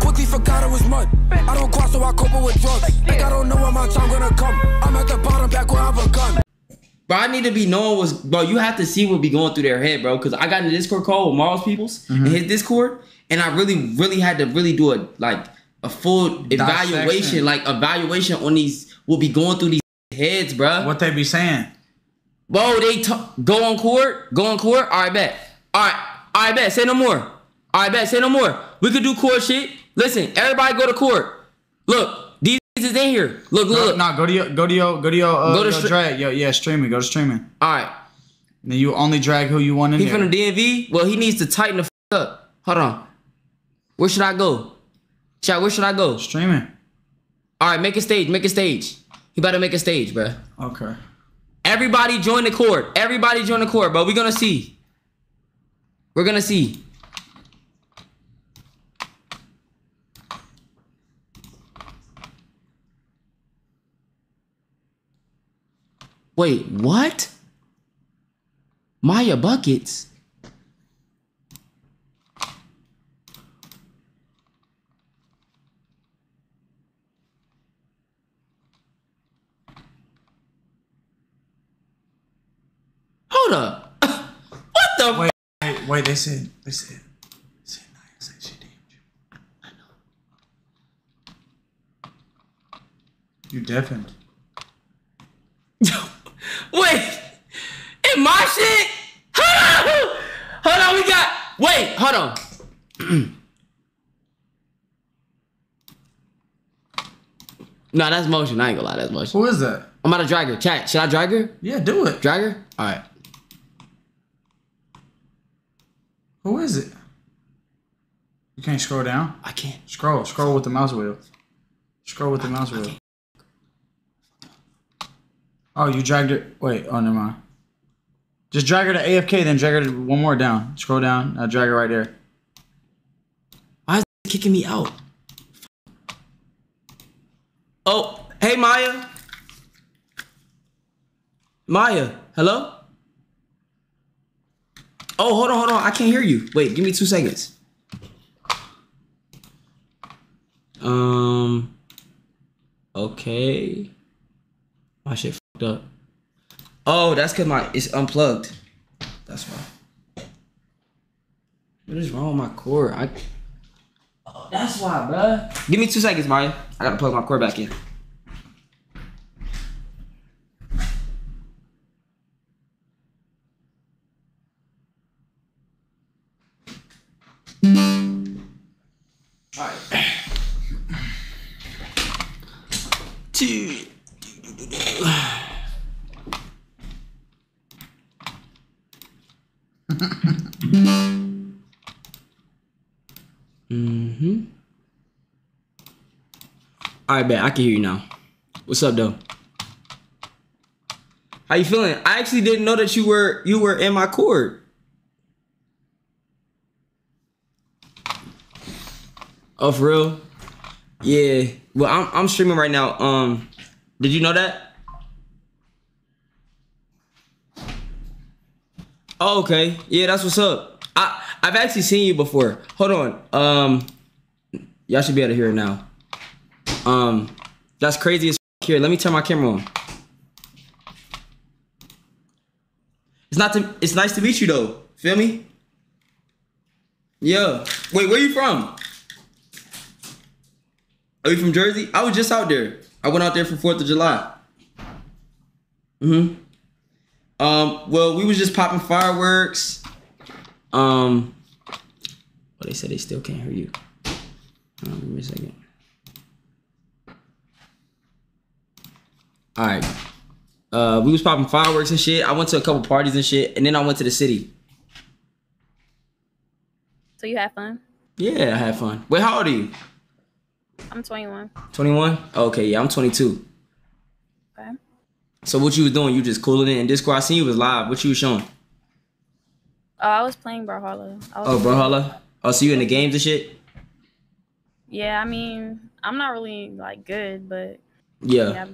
quickly forgot it was mud. I don't cross, so I cope with drugs. Like I don't know when my time gonna come. I'm at the bottom, back where I begun. Bro, I need to be knowing was bro. You have to see what be going through their head, bro. Because I got in the Discord call with Mars Peoples Mm-hmm. in his Discord, and I really, really had to really do a like a full evaluation, Dissection. like evaluation on these what be going through these heads, bro. What they be saying? Bro, they t- go on court, go on court. All right, bet. All right, all right, bet. Say no more. All right, bet. Say no more. We could do court shit. Listen, everybody go to court. Look, these is in here. Look, look. nah, go to your go to your go to your uh, Go to your stre- drag. Yo, yeah, streaming. Go to streaming. All right. Then you only drag who you want in He there. from the DMV. Well, he needs to tighten the f- up. Hold on. Where should I go? Chat. Where should I go? streaming. All right, make a stage. Make a stage. He better make a stage, bro. Okay. Everybody join the court. Everybody join the court, bro. We gonna see. We're gonna see. Wait, what? Maya buckets. Hold up. what the? Wait, wait, wait. They said they said. They said Naya said she DM'd you. I. You deafened. Wait, in my shit? Hold on, hold on. We got. Wait, hold on. no, that's motion. I ain't gonna lie, that's motion. Who is that? I'm about to drag her. Chat, should I drag her? Yeah, do it. Drag her? All right. Who is it? You can't scroll down. I can't. Scroll, scroll with the mouse wheel. Scroll with the mouse wheel. Oh, you dragged her. Wait, oh, never mind. Just drag her to AFK, then drag her to one more down. Scroll down. Now drag her right there. Why is it kicking me out? Oh, hey Maya. Maya, hello? Oh, hold on, hold on. I can't hear you. Wait, give me two seconds. Um. Okay. My shit fucked up. Oh, that's cause my it's unplugged. That's why. What is wrong with my cord? I. Oh, that's why, bruh. Give me two seconds, Maya. I gotta plug my cord back in. Mm-hmm. All right, bet I can hear you now. What's up, though? How you feeling? I actually didn't know that you were you were in my court. Oh, for real? Yeah. Well, I'm I'm streaming right now. Um, did you know that? Oh, okay. Yeah, that's what's up. I I've actually seen you before. Hold on. Um, y'all should be able to hear it now. Um, that's crazy as here. Let me turn my camera on. It's not to. It's nice to meet you though. Feel me? Yeah. Wait, where you from? Are you from Jersey? I was just out there. I went out there for Fourth of July. Mm-hmm. Um. Well, we was just popping fireworks. Um. Well, they said they still can't hear you. Um, give me a second. All right. Uh, we was popping fireworks and shit. I went to a couple parties and shit, and then I went to the city. So you had fun? Yeah, I had fun. Wait, how old are you? I'm 21. 21? Okay, yeah, I'm 22. So what you was doing? You just cooling it in Discord? I seen you was live. What you was showing? Oh, I was playing Brawlhalla. Oh, Brawlhalla? Oh, so you in the games and shit? Yeah, I mean, I'm not really like good, but Yeah. yeah,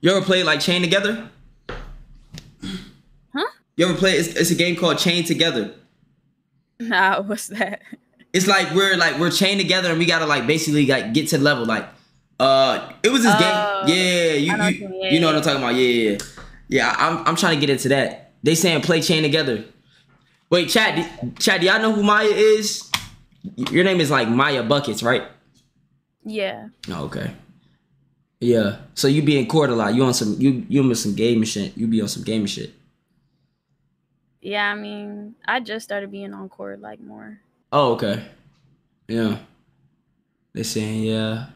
You ever played like Chain Together? Huh? You ever play? It's, it's a game called Chain Together. Nah, what's that? it's like we're like we're chained together and we gotta like basically like get to the level like uh it was this Oh, game yeah you I know you, what you you know what I'm talking about yeah yeah yeah. yeah I'm I'm trying to get into that they saying play chain together wait Chad do- Chad do y'all know who Maya is your name is like Maya Buckets right Yeah. oh, okay yeah so you be in court a lot you on some you you on some gaming shit you be on some gaming shit Yeah, I mean, I just started being on court like more. Oh, okay. Yeah. They saying yeah.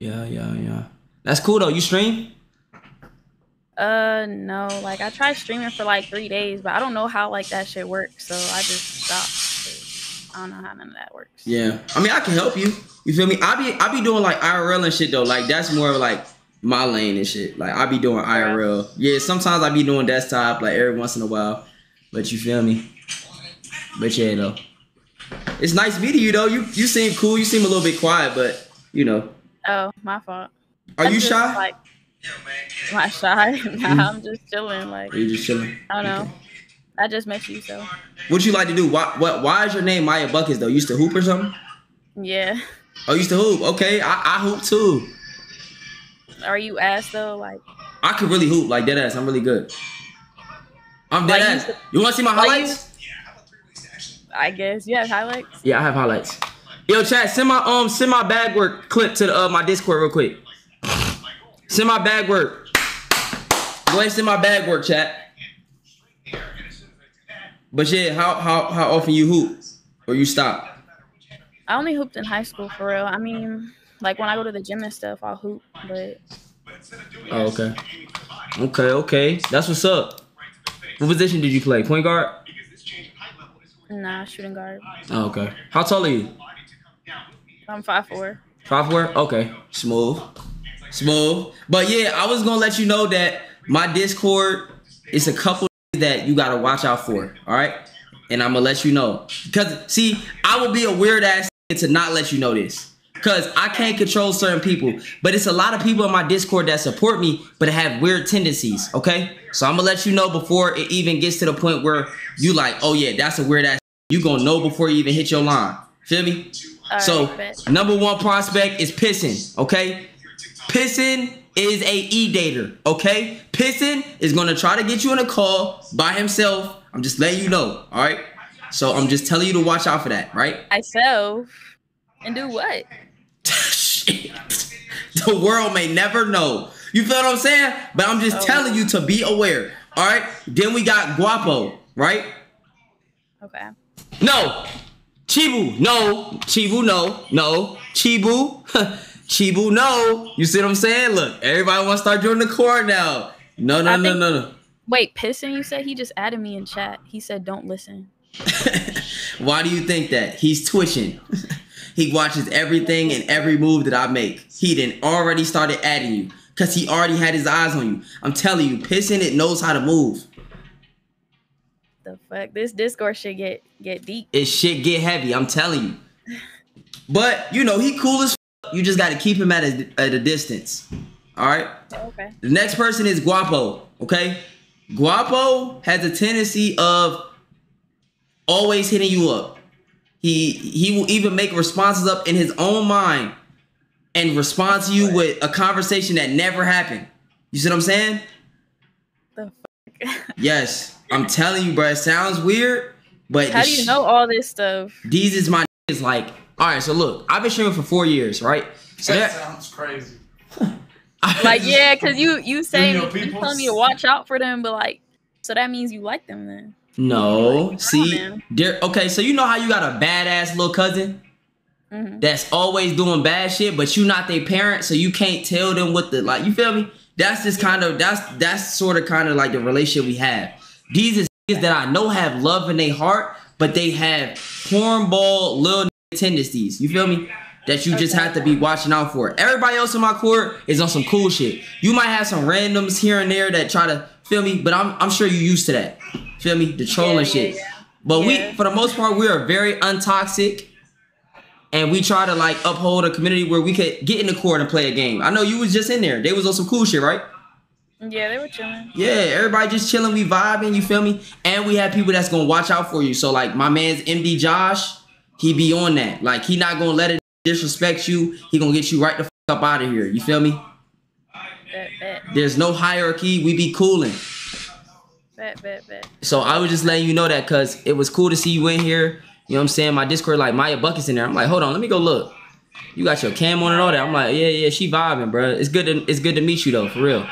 Yeah, yeah, yeah. That's cool though. You stream? Uh, no, like I tried streaming for like three days, but I don't know how like that shit works, so I just stopped. I don't know how none of that works. Yeah. I mean, I can help you. You feel me? I be I be doing like IRL and shit though. Like that's more of like my lane and shit. Like I be doing IRL. Yeah. Sometimes I be doing desktop like every once in a while. But you feel me? But yeah though. It's nice meeting you though. You you seem cool. You seem a little bit quiet, but you know. Oh, my fault. Are I'm you shy? Like, am I shy? nah, I'm just chilling. Like, Or you just chilling? I don't know. I just met you, so What you like to do? Why what why is your name Maya Buckets though? You used to hoop or something? yeah. Oh, you used to hoop. Okay, I, I hoop too. Are you ass though? Like, I could really hoop like dead ass. I'm really good. I'm dead Like, ass. used You want to see my like, you- highlights? I guess you have highlights. Yeah, I have highlights. Yo, chat, send my um send my bag work clip to the, uh, my Discord real quick. Send my bag work. Go ahead send my bag work, chat. But yeah, how how how often you hoop or you stop? I only hooped in high school for real. I mean, like when I go to the gym and stuff, I'll hoop, but Oh, okay. Okay, okay. That's what's up. What position did you play? Point guard? nah, shooting guard. Oh, okay. How tall are you? I'm five four. Five four? Okay. Smooth. Smooth. But yeah, I was gonna let you know that my Discord is a couple that you gotta watch out for. Alright? And I'm gonna let you know. Because see, I will be a weird ass to not let you know this. Cause I can't control certain people. But it's a lot of people in my Discord that support me, but have weird tendencies. Okay? So I'm gonna let you know before it even gets to the point where you like, oh yeah, that's a weird ass. You gonna know before you even hit your line. Feel me? So bet. number one prospect is pissing. Okay, pissing is a e dater. Okay, pissing is gonna try to get you in a call by himself. I'm just letting you know. All right. So I'm just telling you to watch out for that. Right. Myself and do what? Shit. The world may never know. You feel what I'm saying? But I'm just Oh. telling you to be aware. All right. Then we got Guapo. Right. Okay. No. Chibu, no. Chibu, no. No. Chibu. Chibu, no. You see what I'm saying? Look, everybody wants to start joining the court now. No, no, I no, think- no, no. Wait, pissing? You said he just added me in chat. He said don't listen. Why do you think that? He's twitching. he watches everything and every move that I make. He didn't already started adding you because he already had his eyes on you. I'm telling you, pissing it knows how to move. The fuck? This Discord should get get deep. It shit get heavy. I'm telling you. But you know he cool as. F- you just got to keep him at a, at a distance. All right. Okay. The next person is Guapo. Okay, Guapo has a tendency of always hitting you up. He he will even make responses up in his own mind and respond to you with a conversation that never happened. You see what I'm saying? The fuck? Yes, I'm telling you, bro. It sounds weird, but How do you sh- know all this stuff? These is my is like. All right, so look, I've been streaming for four years, right? So That that, sounds crazy. Like, yeah, cause you you saying your you peoples? telling me to watch out for them, but like, so that means you like them then. No, see, there. Okay, so you know how you got a badass little cousin Mhm. that's always doing bad shit, but you not their parent, so you can't tell them what the like. You feel me? That's just kind of that's that's sort of kind of like the relationship we have. These is niggas that I know have love in their heart, but they have hornball little tendencies. You feel me? That you just have to be watching out for. Everybody else in my court is on some cool shit. You might have some randoms here and there that try to feel me, but I'm I'm sure you used to that. Feel me? The trolling yeah, shit. yeah. But we, for the most part, we are very untoxic, and we try to like uphold a community where we could get in the court and play a game. I know you was just in there. They was on some cool shit, right? Yeah, they were chilling. Yeah, everybody just chilling, we vibing. You feel me? And we have people that's gonna watch out for you. So like my man's MD Josh, he be on that. Like he not gonna let it disrespect you. He gonna get you right the fuck up out of here. You feel me? Bet, bet, There's no hierarchy. We be cooling. bet, bet, bet. So I was just letting you know that because it was cool to see you in here. You know what I'm saying? My Discord, like Maya Buckets in there. I'm like, hold on, let me go look. You got your cam on and all that. I'm like, yeah, yeah, she vibing, bro. It's good to it's good to meet you though, for real.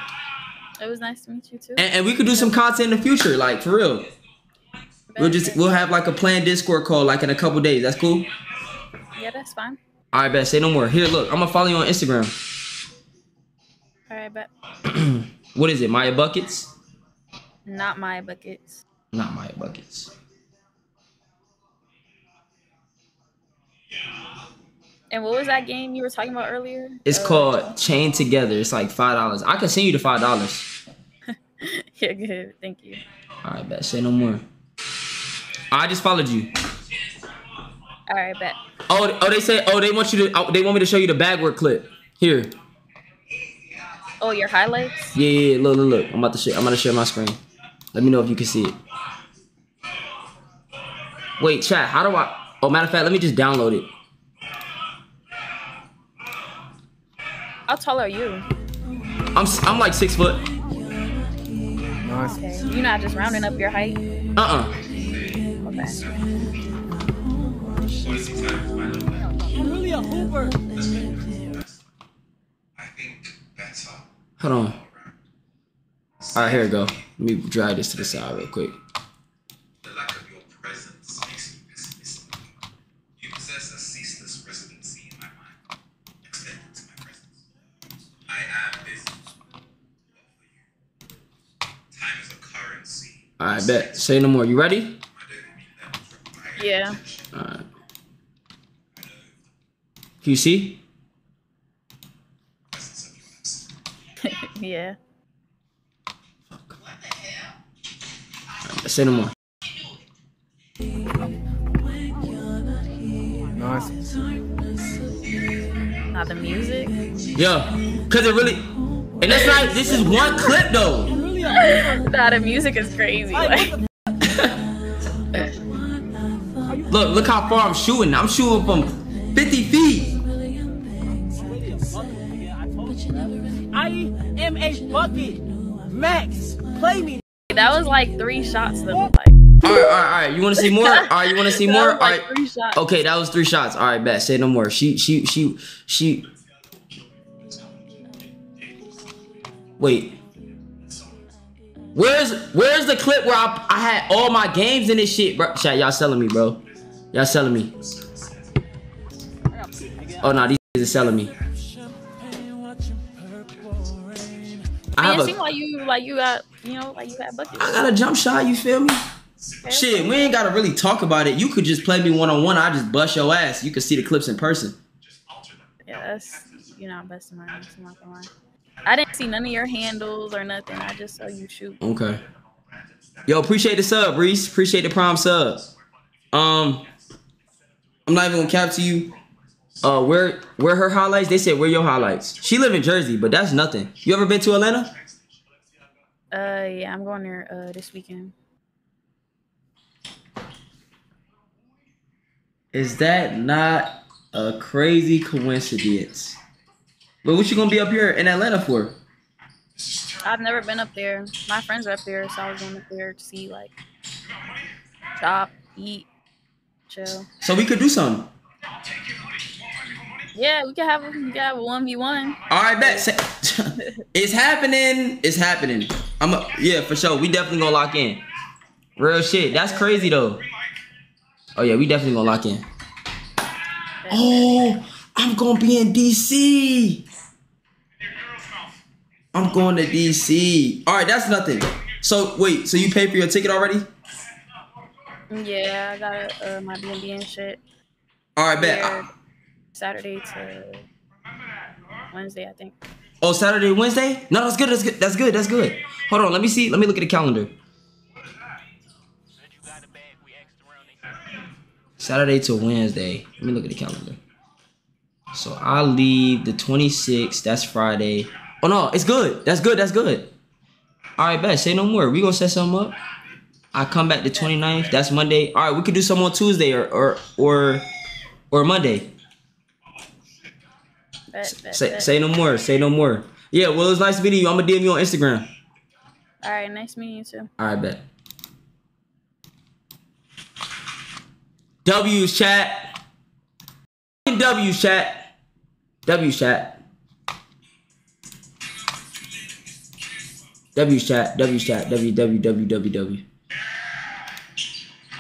It was nice to meet you too. And, and we could do some content in the future, like for real. We'll just we'll have like a planned Discord call like in a couple days. That's cool. Yeah, that's fine. All right, bet. Say no more. Here, look, I'm gonna follow you on Instagram. All right, bet. What is it? Maya Buckets? Not my buckets. Not Maya Buckets. And what was that game you were talking about earlier? It's Uh, called Chain Together. It's like five dollars. I can send you the five dollars. Yeah, good. Thank you. All right, bet. Say no more. I just followed you. All right, bet. Oh, oh, they say, oh, they want you to, oh, they want me to show you the bag work clip. Here. Oh, your highlights? Yeah, yeah, yeah. Look, look, look. I'm about to share. I'm gonna share my screen. Let me know if you can see it. Wait, chat. How do I? Oh, matter of fact, let me just download it. How tall are you? I'm, s- I'm like six foot. Okay. You're not just rounding up your height. Uh, uh Okay. I think better. Hold on. All right, here we go. Let me drag this to the side real quick. The lack of your presence makes me pessimistic. You possess a ceaseless residency in my mind, extended to my presence. I am busy, but for you. Time is a currency. All right, bet. Say no more. You ready? I don't mean levels require Yeah. All right. Can you see? the presence of your absence. yeah. Say no more. Not the music. Yeah, cause it really, and that's not. This is one clip though. Nah, the music is crazy. Like, Look, look how far I'm shooting. I'm shooting from 50 feet. I am a bucket. Max, play me. that was like three shots though. Like, All right, all right, all right. You want to see more? All right, you want to see more? was All like right. Okay, that was three shots. All right, bet. Say no more. She, she, she, she. Wait. Where's Where's the clip where I, I had all my games in this shit, bro? Chat, y'all selling me, bro. Y'all selling me. Oh no, these is selling me. I have a, like you, like you got, you know, like you buckets. I got a jump shot. You feel me? Shit, we ain't gotta really talk about it. You could just play me one on one. I just bust your ass. You could see the clips in person. Yeah, that's you're not best of mine. I'm not gonna lie. I didn't see none of your handles or nothing. I just saw you shoot. Okay. Yo, appreciate the sub, Reese. Appreciate the prime sub. Um, I'm not even gonna cap to you. Uh, where where her highlights? They said where your highlights. She live in Jersey, but that's nothing. You ever been to Atlanta? Uh, yeah, I'm going there uh this weekend. Is that not a crazy coincidence? But what you gonna be up here in Atlanta for? I've never been up there. My friends are up there, so I was going up there to see like shop, eat, chill. So we could do something. Yeah, we could have a, we could have a one v one. All right, bet. It's happening. It's happening. I'm a, yeah, for sure. We definitely gonna lock in. Real shit. That's crazy though. Oh yeah, we definitely gonna lock in. Oh, I'm gonna be in DC. I'm going to DC. All right, that's nothing. So wait, so you paid for your ticket already? Yeah, I got uh, my B and shit. All right, bet. Saturday to Wednesday, I think. Oh, Saturday, Wednesday? No, that's good. That's good. That's good. That's good. Hold on. Let me see. Let me look at the calendar. Saturday to Wednesday. Let me look at the calendar. So I leave the 26th. That's Friday. Oh no, it's good. That's good. That's good. All right, bet. Say no more. We gonna set something up. I come back the 29th. That's Monday. All right, we could do some on Tuesday or or or or Monday. Bet, bet, Say bet. say no more. Say no more. Yeah, well, it was nice meeting you. I'm gonna DM you on Instagram. All right, nice meeting you too. All right, bet. W's chat. W's chat. W's chat. W's chat. W's chat. W W W W W.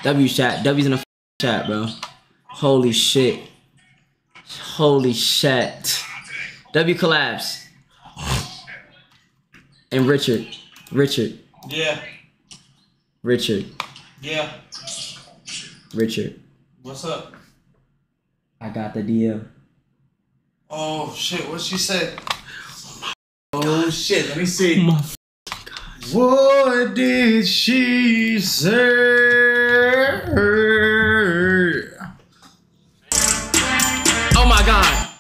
W's chat. W's in the f- chat, bro. Holy shit. Holy shit. W collabs. And Richard. Richard. Yeah. Richard. Yeah. Richard. What's up? I got the DM. Oh shit! What she said? Oh shit! Let me see. What did she say? Oh my god.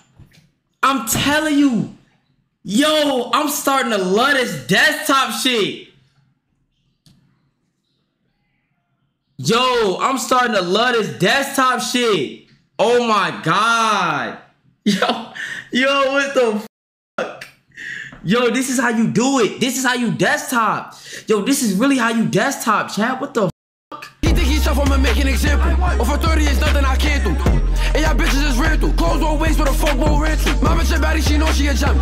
I'm telling you. Yo, I'm starting to love this desktop shit. Yo, I'm starting to love this desktop shit. Oh my god. Yo, yo, what the? Yo, this is how you do it. This is how you desktop. Yo, this is really how you desktop, chat. What the He think he's tough, I'ma make an example. Over 30 is nothing I can't do. And y'all bitches is rental. Clothes won't waste, but a fuck won't rental. My bitch a baddie, she know she a gem.